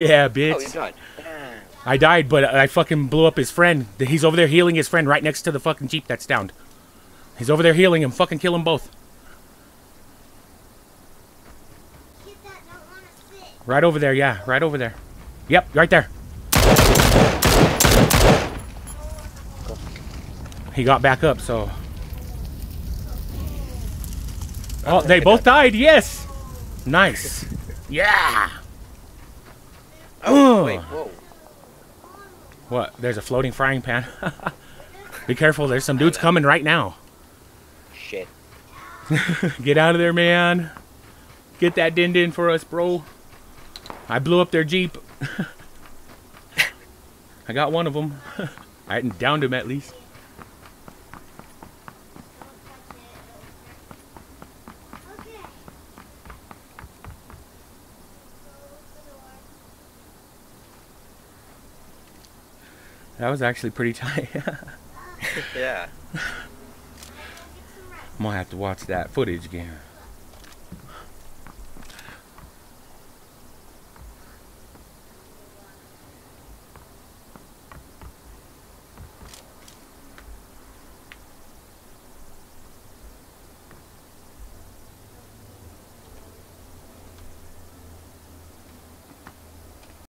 Yeah, bitch. Oh. I died, but I fucking blew up his friend. He's over there healing his friend right next to the fucking jeep that's downed. He's over there healing him. Fucking kill them both. Right over there, yeah. Right over there. Yep, right there. He got back up, so... Oh, they both died, yes! Nice. Yeah! Whoa. What? There's a floating frying pan. Be careful, there's some dudes coming right now. Shit. Get out of there, man. Get that din din for us, bro. I blew up their Jeep. I got one of them. I hadn't downed him at least. That was actually pretty tight. yeah. I'm gonna have to watch that footage again.